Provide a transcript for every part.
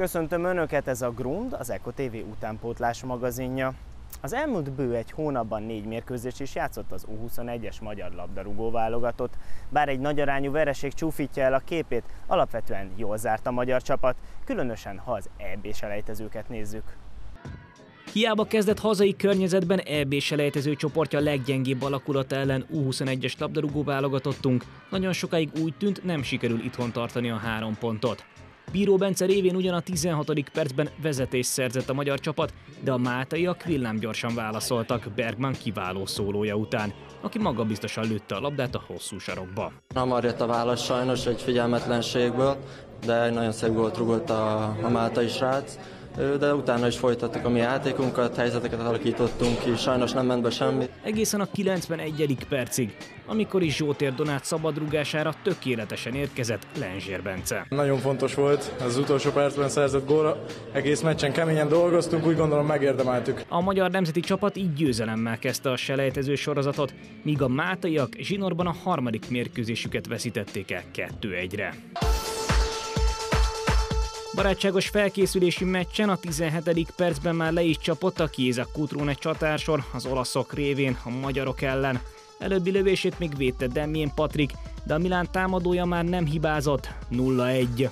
Köszöntöm Önöket, ez a Grund, az Eko TV utánpótlás magazinja. Az elmúlt bő egy hónapban négy mérkőzés is játszott az U21-es magyar labdarúgó válogatott. Bár egy nagyarányú vereség csúfítja el a képét, alapvetően jól zárt a magyar csapat, különösen ha az eb selejtezőket nézzük. Hiába kezdett hazai környezetben eb selejtező csoportja leggyengébb alakulata ellen U21-es labdarúgó válogatottunk, nagyon sokáig úgy tűnt, nem sikerül itthon tartani a három pontot. Bíró Bence révén ugyan a 16. percben vezetés szerzett a magyar csapat, de a mátaiak villámgyorsan válaszoltak Bergman kiváló szólója után, aki magabiztosan lőtte a labdát a hosszú sarokba. Hamar jött a válasz sajnos egy figyelmetlenségből, de egy nagyon szép gólt rugott a, a mátai srác de utána is folytattuk a mi játékunkat, helyzeteket alakítottunk ki, sajnos nem ment be semmi. Egészen a 91. percig, amikor is Zsótér Donát szabadrugására tökéletesen érkezett Lenzsér Bence. Nagyon fontos volt az utolsó percben szerzett góra, egész meccsen keményen dolgoztunk, úgy gondolom megérdemeltük. A magyar nemzeti csapat így győzelemmel kezdte a selejtező sorozatot, míg a mátaiak zsinórban a harmadik mérkőzésüket veszítették el 2-1-re. Barátságos felkészülési meccsen a 17. percben már le is csapott a Kéza Kutrón egy csatársor az olaszok révén a magyarok ellen. Előbbi lövését még védte Demien Patrik, de a Milán támadója már nem hibázott, 0-1.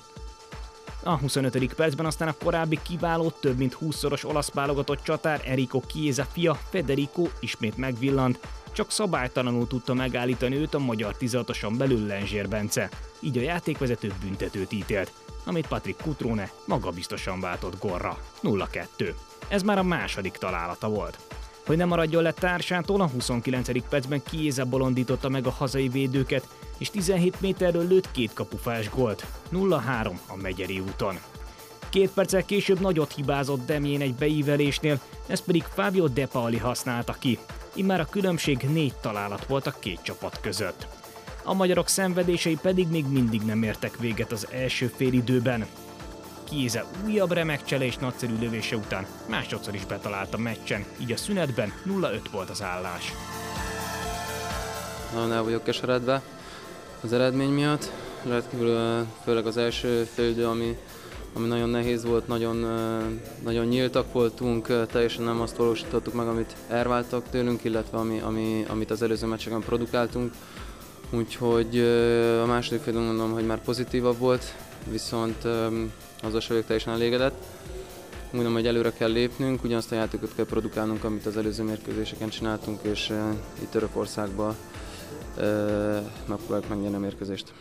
A 25. percben aztán a korábbi kiváló, több mint 20-szoros olasz válogatott csatár Enrico Chiesa fia Federico ismét megvillant, csak szabálytalanul tudta megállítani őt a magyar 16-oson belül Lenzsér Bence, így a játékvezető büntetőt ítélt amit Patrick Cutrone magabiztosan váltott gorra. 0-2. Ez már a második találata volt. Hogy nem maradjon le társától, a 29. percben Kiéza bolondította meg a hazai védőket, és 17 méterről lőtt két kapufás gólt. 0-3 a Megyeri úton. Két perccel később nagyot hibázott Demjén egy beívelésnél, ezt pedig Fábio De Pauli használta ki. Immár a különbség négy találat volt a két csapat között a magyarok szenvedései pedig még mindig nem értek véget az első félidőben. Kéze újabb remek csele nagyszerű lövése után másodszor is betalált a meccsen, így a szünetben 0-5 volt az állás. Nagyon el vagyok keseredve az eredmény miatt, rendkívül főleg az első félidő, ami, ami nagyon nehéz volt, nagyon, nagyon nyíltak voltunk, teljesen nem azt valósítottuk meg, amit elváltak tőlünk, illetve ami, ami, amit az előző meccseken produkáltunk. Úgyhogy a második fél mondom, hogy már pozitívabb volt, viszont azzal sem vagyok teljesen elégedett. Mondom, hogy előre kell lépnünk, ugyanazt a játékot kell produkálnunk, amit az előző mérkőzéseken csináltunk, és itt Törökországban megpróbáljuk megnyerni a mérkőzést.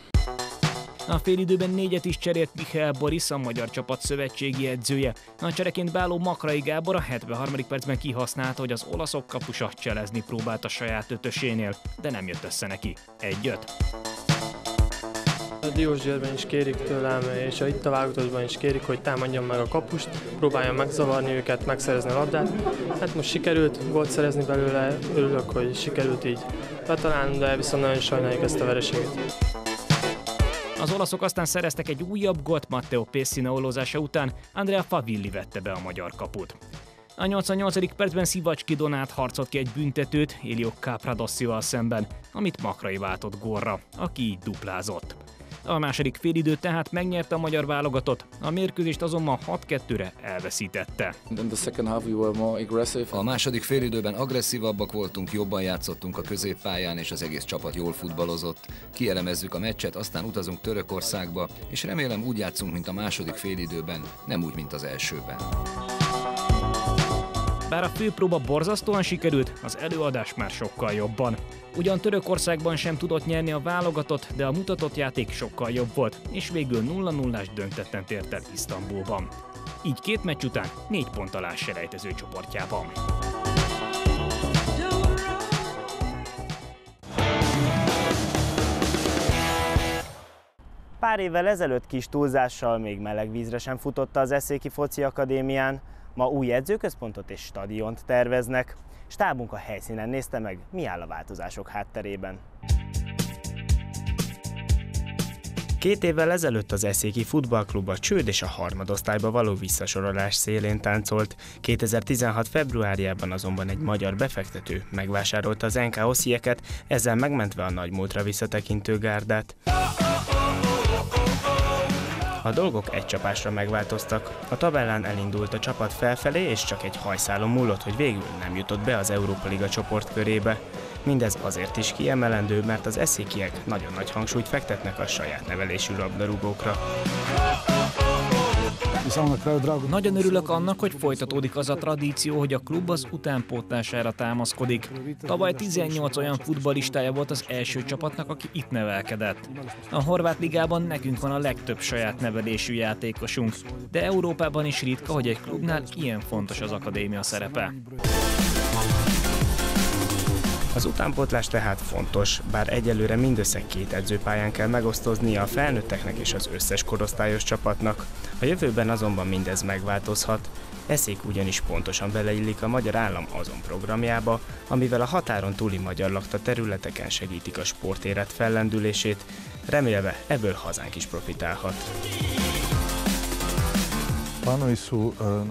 A félidőben négyet is cserélt Michael Boris, a magyar csapat szövetségi edzője. A csereként Báló Makrai Gábor a 73. percben kihasználta, hogy az olaszok kapusa cselezni próbált a saját ötösénél, de nem jött össze neki. Egy-öt. A Diósgyőrben is kérik tőlem, és itt a válogatosban is kérik, hogy támadjam meg a kapust, próbáljam megzavarni őket, megszerezni a labdát. Hát most sikerült volt szerezni belőle, örülök, hogy sikerült így betalálni, de viszont nagyon sajnáljuk ezt a vereséget. Az olaszok aztán szereztek egy újabb gólt Matteo Pessina olózása után, Andrea Favilli vette be a magyar kaput. A 88. percben Szivacski Donát harcolt ki egy büntetőt Elio Capradossival szemben, amit Makrai váltott górra, aki így duplázott. A második félidő tehát megnyerte a magyar válogatott, a mérkőzést azonban 6-2-re elveszítette. A második félidőben agresszívabbak voltunk, jobban játszottunk a középpályán, és az egész csapat jól futballozott. Kielemezzük a meccset, aztán utazunk Törökországba, és remélem úgy játszunk, mint a második félidőben, nem úgy, mint az elsőben. Bár a főpróba borzasztóan sikerült, az előadás már sokkal jobban. Ugyan Törökországban sem tudott nyerni a válogatott, de a mutatott játék sokkal jobb volt, és végül 0-0-ás döntetten tért el Isztambulban. Így két meccs után négy pont alá selejtező csoportjában. Pár évvel ezelőtt kis túlzással még meleg vízre sem futotta az Eszéki Foci Akadémián, Ma új edzőközpontot és stadiont terveznek. Stábunk a helyszínen nézte meg, mi áll a változások hátterében. Két évvel ezelőtt az Eszéki Futballklub a csőd és a harmadosztályba való visszasorolás szélén táncolt. 2016. februárjában azonban egy magyar befektető megvásárolta az NK oszieket, ezzel megmentve a nagymúltra visszatekintő gárdát. A dolgok egy csapásra megváltoztak. A tabellán elindult a csapat felfelé, és csak egy hajszálon múlott, hogy végül nem jutott be az Európa Liga csoportkörébe. Mindez azért is kiemelendő, mert az eszékiek nagyon nagy hangsúlyt fektetnek a saját nevelésű labdarúgókra. Nagyon örülök annak, hogy folytatódik az a tradíció, hogy a klub az utánpótlására támaszkodik. Tavaly 18 olyan futballistája volt az első csapatnak, aki itt nevelkedett. A Horvát Ligában nekünk van a legtöbb saját nevelésű játékosunk, de Európában is ritka, hogy egy klubnál ilyen fontos az akadémia szerepe. Az utánpótlás tehát fontos, bár egyelőre mindössze két edzőpályán kell megosztoznia a felnőtteknek és az összes korosztályos csapatnak. A jövőben azonban mindez megváltozhat. Eszék ugyanis pontosan beleillik a magyar állam azon programjába, amivel a határon túli magyar lakta területeken segítik a sportélet fellendülését, remélve ebből hazánk is profitálhat.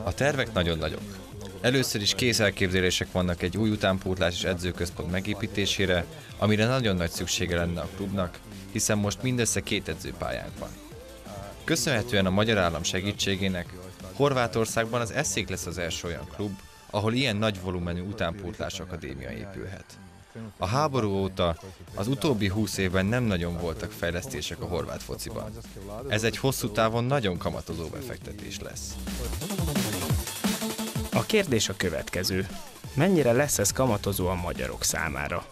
A tervek nagyon nagyok. Először is kész elképzelések vannak egy új utánpótlás és edzőközpont megépítésére, amire nagyon nagy szüksége lenne a klubnak, hiszen most mindössze két edzőpályánk van. Köszönhetően a magyar állam segítségének, Horvátországban az Eszék lesz az első olyan klub, ahol ilyen nagy volumenű utánpótlás akadémia épülhet. A háború óta az utóbbi húsz évben nem nagyon voltak fejlesztések a horvát fociban. Ez egy hosszú távon nagyon kamatozó befektetés lesz. A kérdés a következő. Mennyire lesz ez kamatozó a magyarok számára?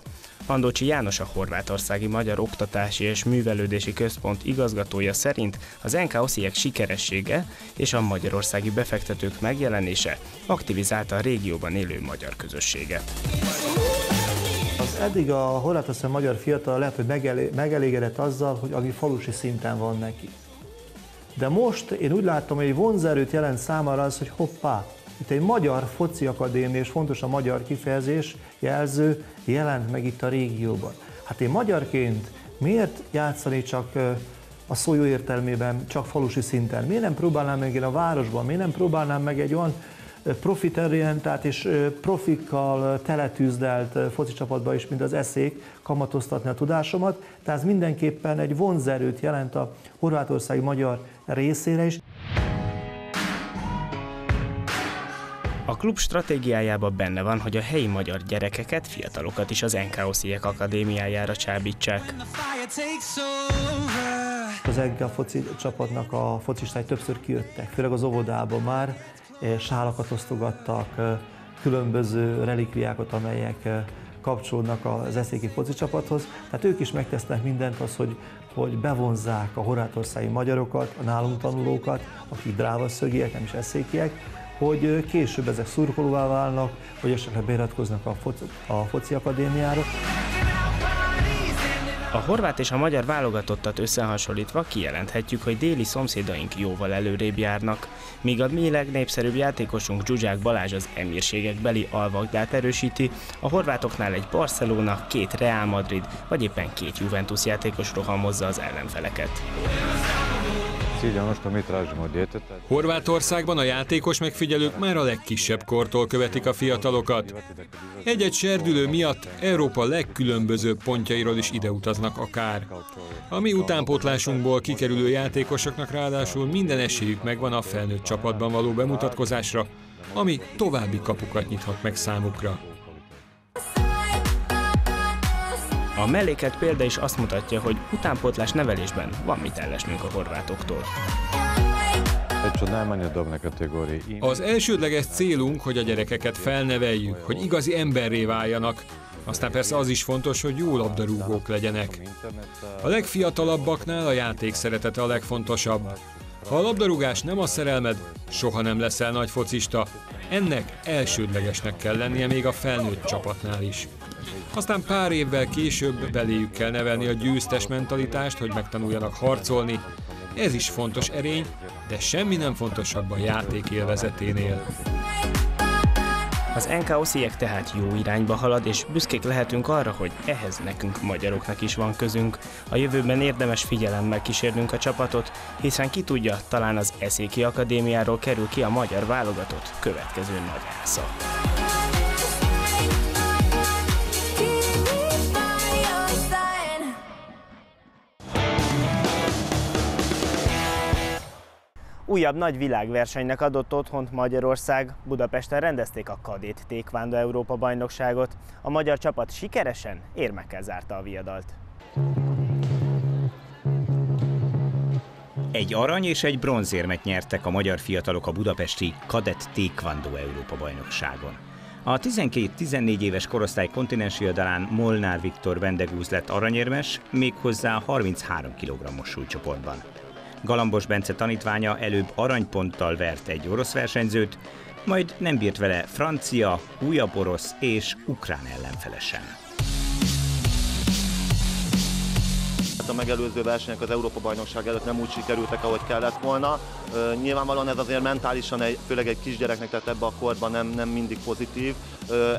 Andocsi János a Horvátországi Magyar Oktatási és Művelődési Központ igazgatója szerint az NK osziek sikeressége és a magyarországi befektetők megjelenése aktivizálta a régióban élő magyar közösséget. Az eddig a horvátországi magyar fiatal lehet, hogy megelégedett azzal, hogy ami falusi szinten van neki. De most én úgy látom, hogy egy vonzerőt jelent számára az, hogy hoppá, itt egy magyar foci akadémia, és fontos a magyar kifejezés, jelző, jelent meg itt a régióban. Hát én magyarként miért játszani csak a szó jó értelmében csak falusi szinten? Miért nem próbálnám meg én a városban? Miért nem próbálnám meg egy olyan profitorientált és profikkal teletűzdelt foci csapatba is, mint az eszék, kamatoztatni a tudásomat. Tehát ez mindenképpen egy vonzerőt jelent a horvátországi magyar részére is. A klub stratégiájában benne van, hogy a helyi magyar gyerekeket, fiatalokat is az NKOC-ek akadémiájára csábítsák. Az EGGA foci csapatnak a focistái többször kijöttek, főleg az óvodában már, sálakat osztogattak, különböző relikviákat, amelyek kapcsolódnak az eszéki foci csapathoz. Tehát ők is megtesznek mindent az, hogy, hogy bevonzzák a horvátországi magyarokat, a nálunk tanulókat, akik dráva-szögiek, nem is eszékiek, hogy később ezek szurkolóvá válnak, vagy esetleg beiratkoznak a foci, a foci akadémiára. A horvát és a magyar válogatottat összehasonlítva kijelenthetjük, hogy déli szomszédaink jóval előrébb járnak, míg a mi legnépszerűbb játékosunk Zsuzsák Balázs az emírségek beli alvagdát erősíti, a horvátoknál egy Barcelona, két Real Madrid vagy éppen két Juventus játékos rohamozza az ellenfeleket. Horvátországban a játékos megfigyelők már a legkisebb kortól követik a fiatalokat. Egy-egy serdülő miatt Európa legkülönbözőbb pontjairól is ide utaznak akár. A mi utánpótlásunkból kikerülő játékosoknak ráadásul minden esélyük megvan a felnőtt csapatban való bemutatkozásra, ami további kapukat nyithat meg számukra. A mellékelt példa is azt mutatja, hogy utánpótlás nevelésben van mit ellesnünk a horvátoktól. Az elsődleges célunk, hogy a gyerekeket felneveljük, hogy igazi emberré váljanak, aztán persze az is fontos, hogy jó labdarúgók legyenek. A legfiatalabbaknál a játék szeretete a legfontosabb. Ha a labdarúgás nem a szerelmed, soha nem leszel nagy focista. Ennek elsődlegesnek kell lennie még a felnőtt csapatnál is. Aztán pár évvel később beléjük kell nevelni a győztes mentalitást, hogy megtanuljanak harcolni. Ez is fontos erény, de semmi nem fontosabb a játék élvezeténél. Az NKOC-ek tehát jó irányba halad, és büszkék lehetünk arra, hogy ehhez nekünk magyaroknak is van közünk. A jövőben érdemes figyelemmel kísérnünk a csapatot, hiszen ki tudja, talán az Eszéki Akadémiáról kerül ki a magyar válogatott következő nagy. Újabb nagy világversenynek adott otthont Magyarország. Budapesten rendezték a Kadét Tékvándó Európa bajnokságot. A magyar csapat sikeresen érmekkel zárta a viadalt. Egy arany és egy bronzérmet nyertek a magyar fiatalok a budapesti Kadett Tékvándó Európa bajnokságon. A 12-14 éves korosztály kontinensi oldalán Molnár Viktor Vendegúz lett aranyérmes, méghozzá 33 kg-os súlycsoportban. Galambos Bence tanítványa előbb aranyponttal vert egy orosz versenyzőt, majd nem bírt vele francia, újabb orosz és ukrán ellenfelesen. A megelőző versenyek az Európa-bajnokság előtt nem úgy sikerültek, ahogy kellett volna. Nyilvánvalóan ez azért mentálisan, egy, főleg egy kisgyereknek, tehát ebbe a korban nem, nem mindig pozitív,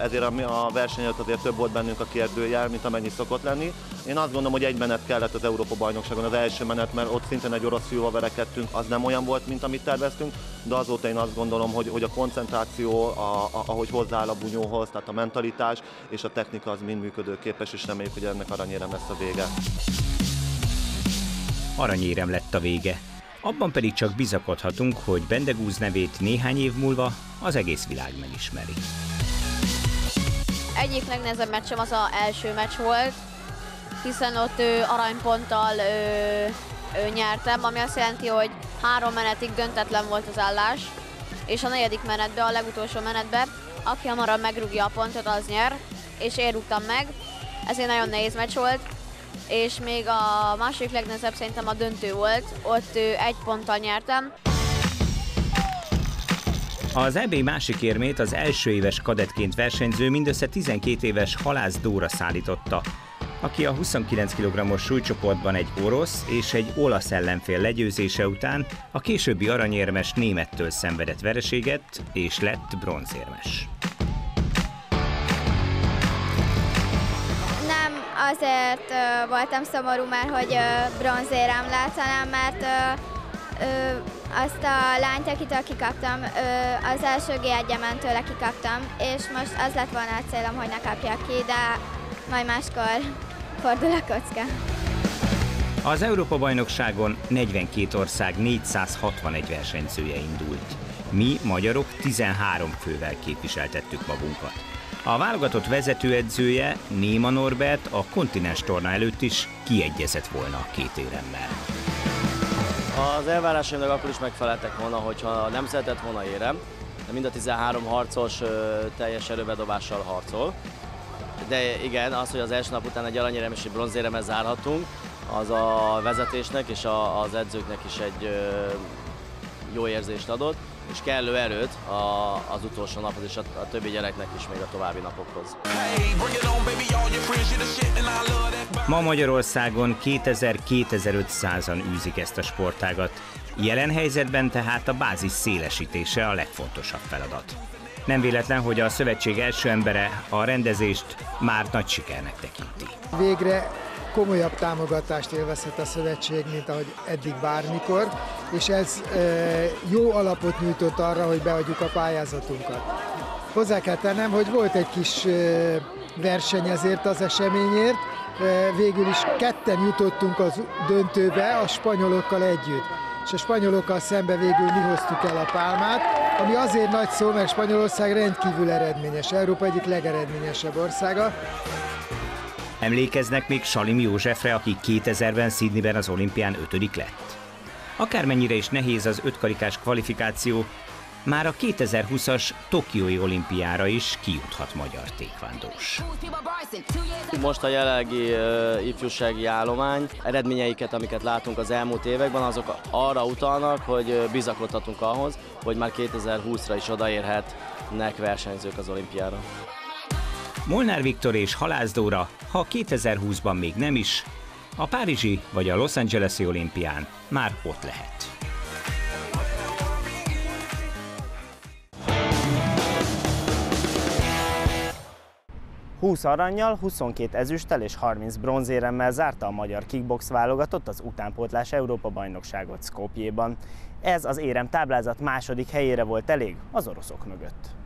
ezért a, a verseny előtt azért több volt bennünk a kérdőjel, mint amennyi szokott lenni. Én azt gondolom, hogy egy menet kellett az Európa-bajnokságon, az első menet, mert ott szintén egy orosz fiúval verekedtünk, az nem olyan volt, mint amit terveztünk, de azóta én azt gondolom, hogy, hogy a koncentráció, a, a, ahogy hozzááll a bunyóhoz, tehát a mentalitás és a technika az mind működőképes, és reméljük, hogy ennek aranyérem lesz a vége aranyérem lett a vége. Abban pedig csak bizakodhatunk, hogy Bendegúz nevét néhány év múlva az egész világ megismeri. Egyik legnehezebb meccsem az a első meccs volt, hiszen ott ő, aranyponttal ő, ő, nyertem, ami azt jelenti, hogy három menetig döntetlen volt az állás, és a negyedik menetbe, a legutolsó menetbe, aki hamarabb megrúgja a pontot, az nyer, és én rúgtam meg. Ezért nagyon nehéz meccs volt, és még a második legnehezebb szerintem a döntő volt, ott egy ponttal nyertem. Az EB másik érmét az első éves kadettként versenyző mindössze 12 éves Halász Dóra szállította, aki a 29 kg-os súlycsoportban egy orosz és egy olasz ellenfél legyőzése után a későbbi aranyérmes némettől szenvedett vereséget és lett bronzérmes. Azért uh, voltam szomorú, mert hogy uh, bronzérem lett, mert uh, uh, azt a lányt, akitől kikaptam, uh, az első g 1 tőle kikaptam, és most az lett volna a célom, hogy ne kapjak ki, de majd máskor fordul a kocka. Az Európa-bajnokságon 42 ország 461 versenyzője indult. Mi, magyarok 13 fővel képviseltettük magunkat. A válogatott vezetőedzője, Néma Norbert a kontinens torna előtt is kiegyezett volna a két éremmel. Az elvárásaimnak akkor is megfeleltek volna, hogyha nem szeretett volna érem, de mind a 13 harcos teljes erőbedobással harcol. De igen, az, hogy az első nap után egy aranyérem és egy bronzéremhez zárhatunk, az a vezetésnek és az edzőknek is egy jó érzést adott és kellő erőt a, az utolsó naphoz és a, a többi gyereknek is még a további napokhoz. Ma Magyarországon 2000-2500-an űzik ezt a sportágat. Jelen helyzetben tehát a bázis szélesítése a legfontosabb feladat. Nem véletlen, hogy a szövetség első embere a rendezést már nagy sikernek tekinti. Végre komolyabb támogatást élvezhet a szövetség, mint ahogy eddig bármikor, és ez jó alapot nyújtott arra, hogy beadjuk a pályázatunkat. Hozzá kell tennem, hogy volt egy kis verseny ezért az eseményért, végül is ketten jutottunk az döntőbe a spanyolokkal együtt és a spanyolokkal szembe végül mi hoztuk el a pálmát, ami azért nagy szó, mert Spanyolország rendkívül eredményes, Európa egyik legeredményesebb országa. Emlékeznek még Salim Józsefre, aki 2000-ben Sydneyben az olimpián ötödik lett? Akármennyire is nehéz az ötkarikás kvalifikáció, már a 2020-as Tokiói olimpiára is kijuthat magyar tékvándós. Most a jelenlegi uh, ifjúsági állomány eredményeiket, amiket látunk az elmúlt években, azok arra utalnak, hogy bizakodhatunk ahhoz, hogy már 2020-ra is odaérhetnek versenyzők az olimpiára. Molnár Viktor és Halász Dóra, ha 2020-ban még nem is, a Párizsi vagy a Los Angeles-i olimpián már ott lehet. Húsz aranyjal, 22 ezüsttel és 30 bronzéremmel zárta a magyar kickbox válogatott az utánpótlás Európa-bajnokságot Skopjéban. Ez az érem táblázat második helyére volt elég az oroszok mögött.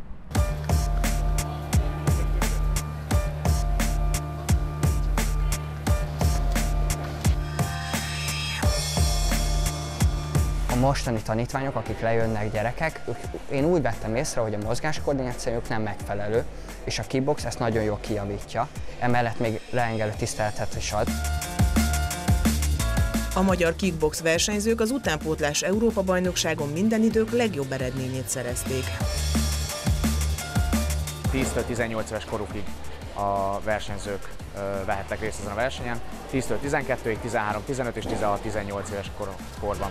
Mostani tanítványok, akik lejönnek gyerekek, ők, én úgy vettem észre, hogy a mozgáskoordinációjuk nem megfelelő, és a kickbox ezt nagyon jól kijavítja, emellett még leengedő tiszteletet is ad. A magyar kickbox versenyzők az utánpótlás Európa-bajnokságon minden idők legjobb eredményét szerezték. 10 18 éves korukig a versenyzők vehettek részt ezen a versenyen, 10-től 12-ig, 13, 15 és 16, 18 éves kor, korban.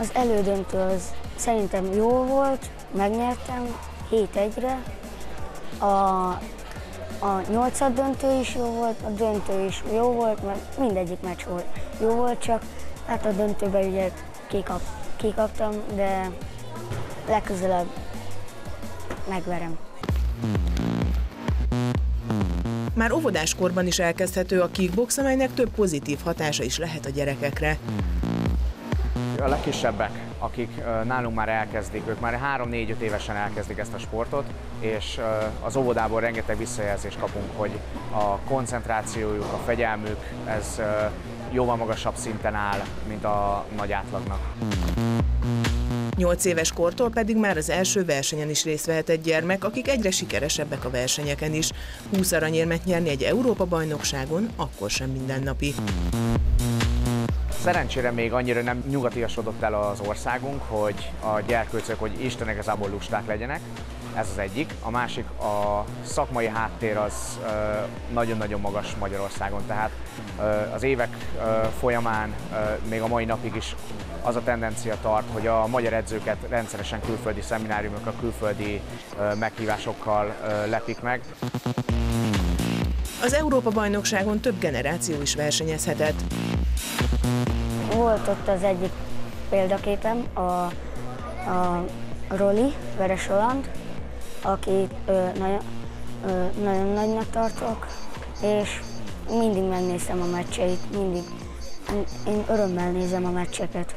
Az elődöntő az szerintem jó volt, megnyertem 7-1-re. A, a nyolcad döntő is jó volt, a döntő is jó volt, mert mindegyik meccs volt jó volt, csak hát a döntőben ugye kikap, kikaptam, de legközelebb megverem. Már óvodáskorban is elkezdhető a kickbox, amelynek több pozitív hatása is lehet a gyerekekre. A legkisebbek, akik nálunk már elkezdik, ők már 3-4-5 évesen elkezdik ezt a sportot, és az óvodából rengeteg visszajelzést kapunk, hogy a koncentrációjuk, a fegyelmük, ez jóval magasabb szinten áll, mint a nagy átlagnak. 8 éves kortól pedig már az első versenyen is részt vehet egy gyermek, akik egyre sikeresebbek a versenyeken is. 20 aranyérmet nyerni egy Európa-bajnokságon akkor sem mindennapi. Szerencsére még annyira nem nyugatiasodott el az országunk, hogy a gyerkőcök, hogy Istenek igazából lusták legyenek. Ez az egyik. A másik, a szakmai háttér az nagyon-nagyon magas Magyarországon, tehát az évek folyamán, még a mai napig is az a tendencia tart, hogy a magyar edzőket rendszeresen külföldi szemináriumokkal, külföldi meghívásokkal lepik meg. Az Európa-bajnokságon több generáció is versenyezhetett. Volt ott az egyik példaképem, a, a Roli, Veres Roland, akit ö, nagyon, ö, nagyon nagynak tartok, és mindig megnézem a meccseit, mindig. Én örömmel nézem a meccseket.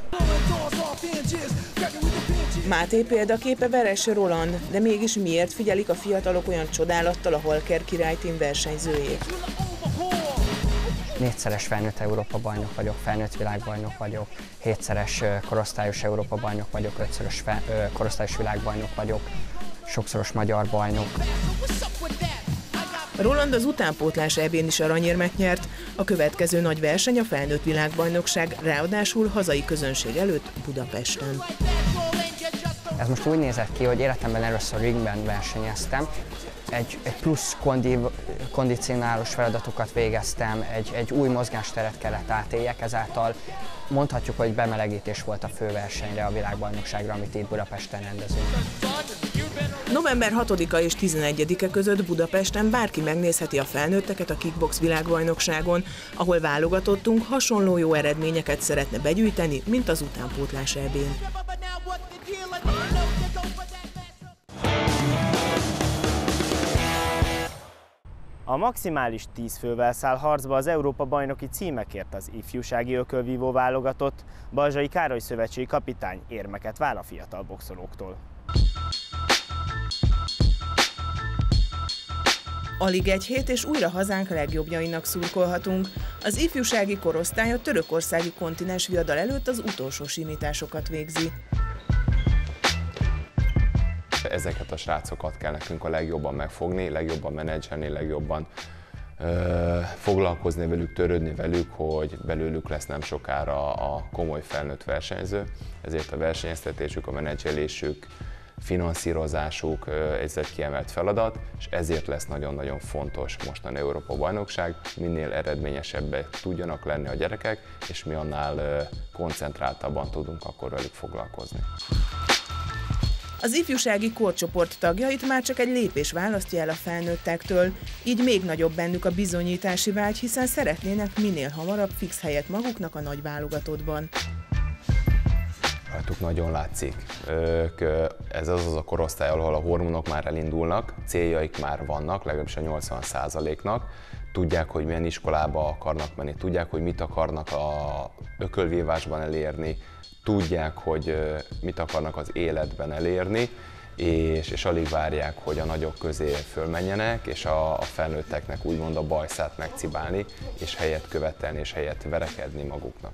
Máté példaképe Veres Roland, de mégis miért figyelik a fiatalok olyan csodálattal a Holker királytím versenyzőjét? Négyszeres felnőtt Európa bajnok vagyok, felnőtt világbajnok vagyok, hétszeres korosztályos Európa bajnok vagyok, ötszörös fe, korosztályos világbajnok vagyok, sokszoros magyar bajnok. Roland az utánpótlás ebén is aranyérmet nyert, a következő nagy verseny a felnőtt világbajnokság, ráadásul hazai közönség előtt Budapesten. Ez most úgy nézett ki, hogy életemben először ringben versenyeztem, egy, egy plusz kondi, kondicionálós feladatokat végeztem, egy, egy új mozgásteret kellett átéljek, ezáltal mondhatjuk, hogy bemelegítés volt a főversenyre, a világbajnokságra, amit itt Budapesten rendezünk. November 6-a és 11-e között Budapesten bárki megnézheti a felnőtteket a kickbox világbajnokságon, ahol válogatottunk hasonló jó eredményeket szeretne begyűjteni, mint az utánpótlás ebén. A maximális 10 fővel száll harcba az Európa bajnoki címekért az ifjúsági ökölvívó válogatott. Balzsai Károly szövetségi kapitány érmeket vál a fiatal boxolóktól. Alig egy hét, és újra hazánk legjobbjainak szurkolhatunk. Az ifjúsági korosztály a törökországi kontinens viadal előtt az utolsó simításokat végzi. Ezeket a srácokat kell nekünk a legjobban megfogni, legjobban menedzselni, legjobban ö, foglalkozni velük, törődni velük, hogy belőlük lesz nem sokára a komoly felnőtt versenyző. Ezért a versenyeztetésük, a menedzselésük, finanszírozásuk ez egy kiemelt feladat, és ezért lesz nagyon-nagyon fontos mostan Európa bajnokság, minél eredményesebbek tudjanak lenni a gyerekek, és mi annál koncentráltabban tudunk akkor velük foglalkozni. Az ifjúsági korcsoport tagjait már csak egy lépés választja el a felnőttektől, így még nagyobb bennük a bizonyítási vágy, hiszen szeretnének minél hamarabb fix helyet maguknak a nagy válogatottban rajtuk nagyon látszik. Ők, ez az az a korosztály, ahol a hormonok már elindulnak, céljaik már vannak, legalábbis a 80%-nak, tudják, hogy milyen iskolába akarnak menni, tudják, hogy mit akarnak a ökölvívásban elérni, tudják, hogy mit akarnak az életben elérni, és, és alig várják, hogy a nagyok közé fölmenjenek, és a, a felnőtteknek úgymond a bajszát megcibálni, és helyet követelni, és helyet verekedni maguknak.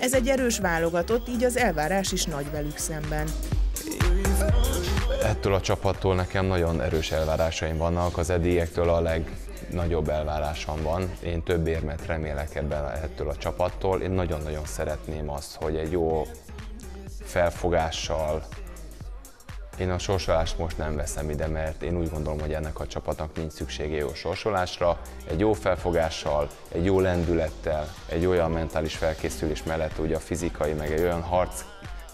Ez egy erős válogatott, így az elvárás is nagy velük szemben. Ettől a csapattól nekem nagyon erős elvárásaim vannak, az eddiektől a legnagyobb elvárásom van. Én több érmet remélek ebben ettől a csapattól. Én nagyon-nagyon szeretném azt, hogy egy jó felfogással, én a sorsolást most nem veszem ide, mert én úgy gondolom, hogy ennek a csapatnak nincs szüksége jó sorsolásra. Egy jó felfogással, egy jó lendülettel, egy olyan mentális felkészülés mellett ugye a fizikai, meg egy olyan harc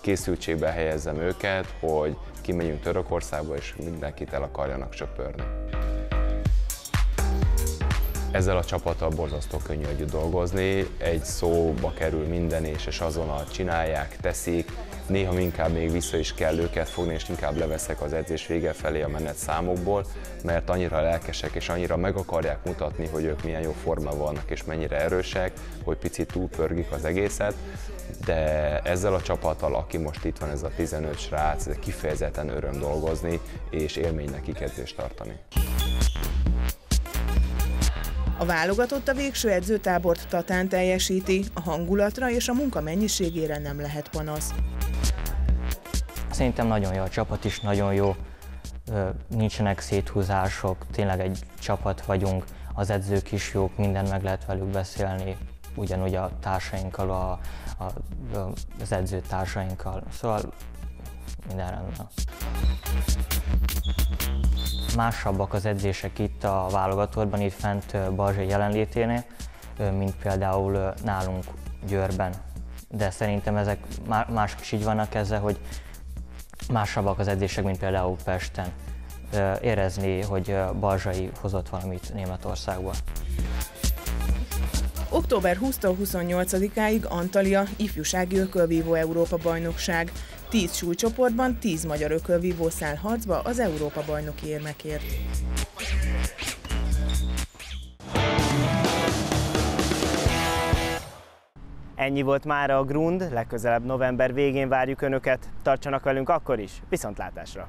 készültségbe helyezzem őket, hogy kimegyünk Törökországba, és mindenkit el akarjanak söpörni. Ezzel a csapattal borzasztó könnyű együtt dolgozni, egy szóba kerül minden, és, és azonnal csinálják, teszik, néha inkább még vissza is kell őket fogni, és inkább leveszek az edzés vége felé a menet számokból, mert annyira lelkesek, és annyira meg akarják mutatni, hogy ők milyen jó forma vannak, és mennyire erősek, hogy picit túlpörgik az egészet, de ezzel a csapattal, aki most itt van, ez a 15 srác, ez kifejezetten öröm dolgozni, és élmény nekik edzést tartani. A válogatott a végső edzőtábort Tatán teljesíti, a hangulatra és a munka mennyiségére nem lehet panasz. Szerintem nagyon jó, a csapat is nagyon jó, nincsenek széthúzások, tényleg egy csapat vagyunk, az edzők is jók, minden meg lehet velük beszélni, ugyanúgy a társainkkal, a, a, az edzőtársainkkal, szóval minden rendben. Másabbak az edzések itt a válogatottban, itt fent Balzsai jelenléténél, mint például nálunk Győrben. De szerintem ezek mások is így vannak ezzel, hogy másabbak az edzések, mint például Pesten. Érezni, hogy Balzsai hozott valamit Németországból. Október 20-28-áig Antalya ifjúsági ökölvívó Európa bajnokság. 10 súlycsoportban 10 magyar ökölvívó száll harcba az Európa bajnoki érmekért. Ennyi volt már a Grund, legközelebb november végén várjuk Önöket. Tartsanak velünk akkor is, viszontlátásra!